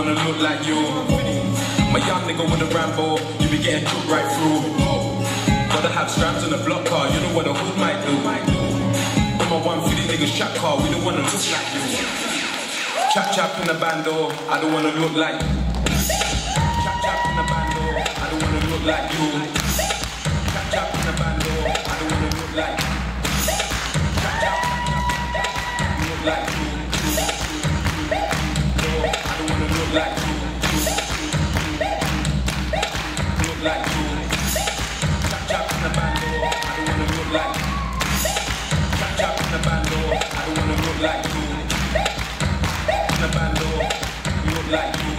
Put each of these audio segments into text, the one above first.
look like you. My young nigga with a Rambo, you be getting took right through. Gotta have straps on the block car, you know what a hood might do. With my 150 nigga shot car, we don't wanna look like you. Chap chap in the bando, I don't wanna look like. Chap chap in the bando, I don't wanna look like you. Chap chap in the bando, I don't wanna look like. Chap chap, you look like you. black. Real black. Chop chop in the. I don't want. Chop chop in the. I don't want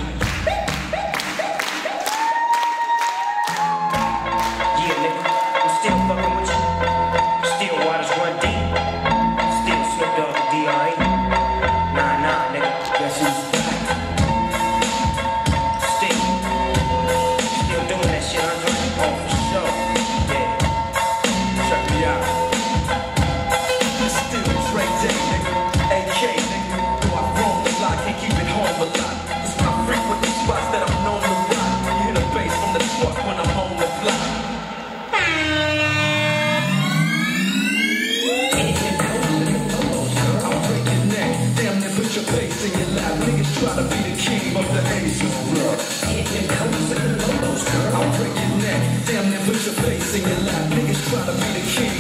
Niggas try to be the king.